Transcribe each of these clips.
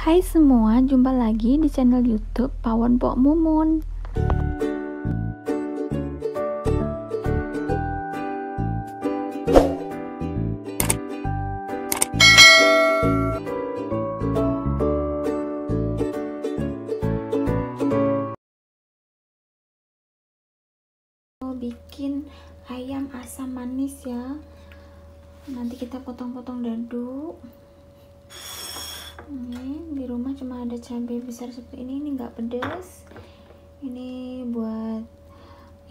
Hai semua, jumpa lagi di channel YouTube Pawon Pok Mumun. Mau bikin ayam asam manis ya. Nanti kita potong-potong dadu cuma ada cabai besar seperti ini ini nggak pedas ini buat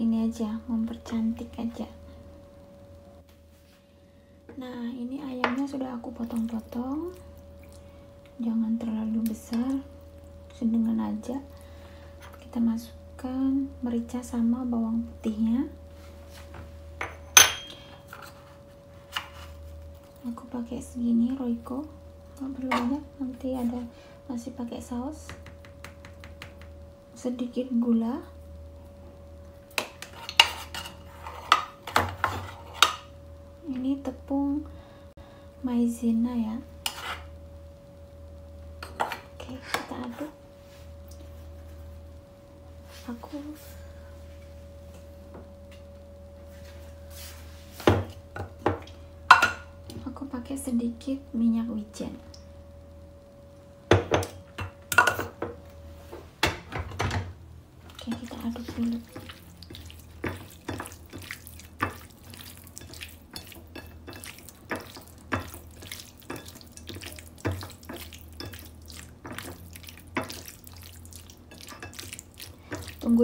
ini aja mempercantik aja. Nah ini ayamnya sudah aku potong-potong. Jangan terlalu besar sedang aja. Kita masukkan merica sama bawang putihnya. Aku pakai segini royco. Nggak perlu banyak nanti ada masih pakai saus. Sedikit gula. Ini tepung maizena ya. Oke kita aduk. Aku aku pakai sedikit minyak wijen Oke, Tunggu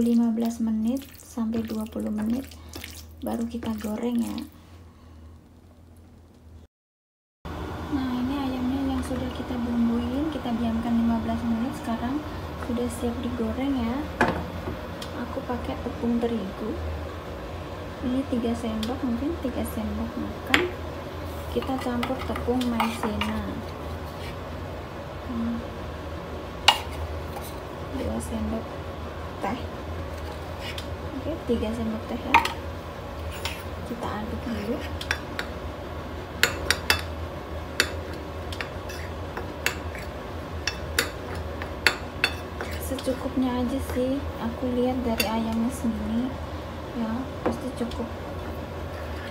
15 menit sampai 20 menit baru kita goreng ya. Nah, ini ayamnya yang sudah kita bumbuin, kita diamkan 15 menit sekarang sudah siap digoreng ya aku pakai tepung terigu. Ini 3 sendok mungkin 3 sendok makan. Kita campur tepung maizena. Hmm. 2 sendok teh. Oke 3 sendok teh ya. Kita aduk dulu secukupnya aja sih. Aku lihat dari ayamnya segini ya pasti cukup.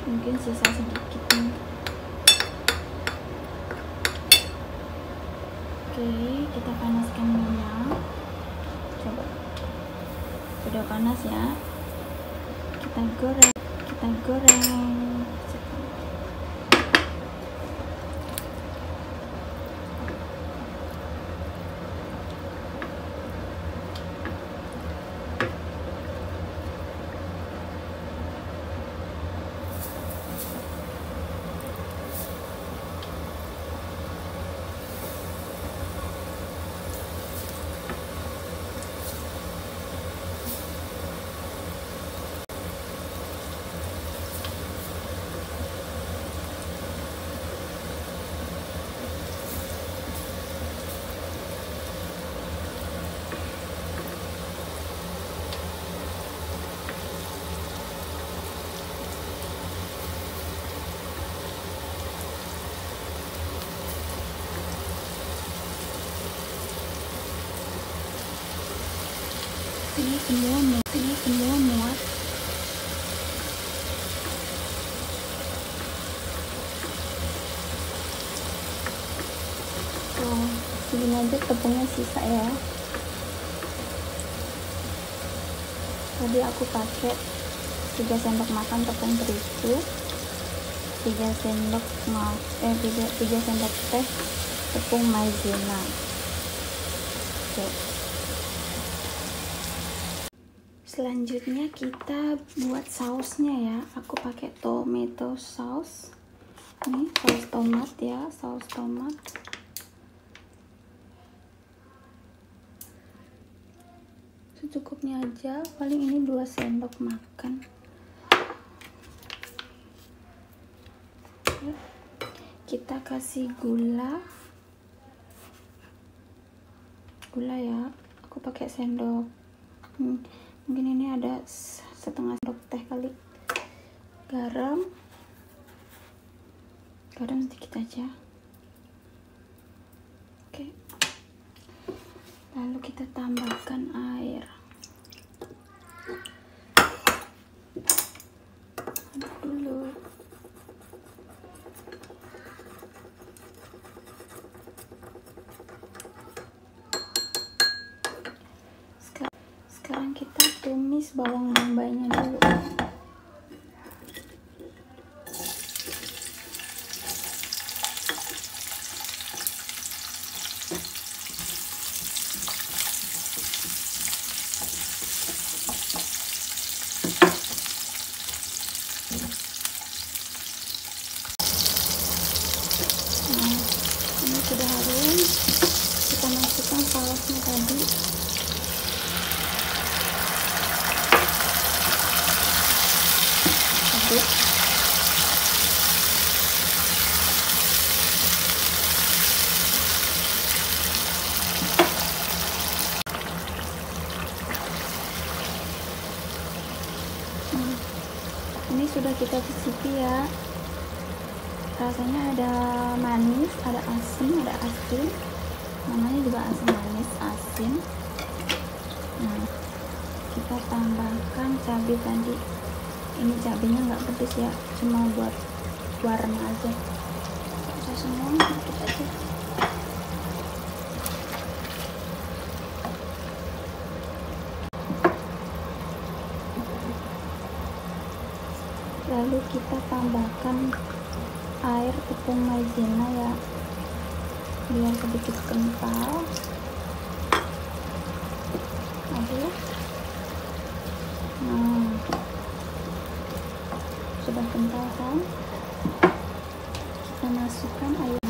Mungkin sisa sedikit. Nih oke kita panaskan minyak. Coba. Sudah panas ya? Kita goreng. Kita goreng ini semua muat ini semua muat oh aja tepungnya sisa ya tadi aku pakai 3 sendok makan tepung terigu 3 sendok ma eh 3, 3 sendok teh tepung maizena oke okay. Selanjutnya kita buat sausnya ya. Aku pakai tomato sauce. Ini saus tomat ya saus tomat. Secukupnya aja. Paling ini 2 sendok makan. Kita kasih gula. Gula ya. Aku pakai sendok. Hmm mungkin ini ada setengah sendok teh kali. Garam. Garam sedikit aja. Oke. Kita tambahkan air aduk dulu sekarang kita tumis bawang bombaynya dulu nah ini sudah harum kita masukkan sausnya tadi aduk nah, ini sudah kita cicipi ya. Rasanya ada manis ada asin ada asin. Namanya juga asin manis asin. Nah kita tambahkan cabai tadi. Ini cabenya nggak pedes ya cuma buat warna aja. Bisa semua dikit aja lalu kita tambahkan air tepung maizena ya. Biar sedikit kental. Aduk nah. Sudah kental kan? Kita masukkan air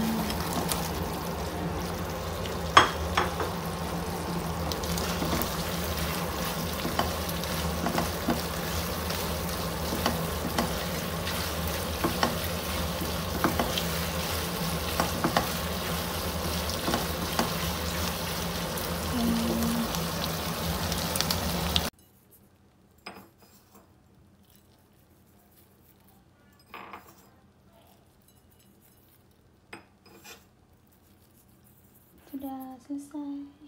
sudah selesai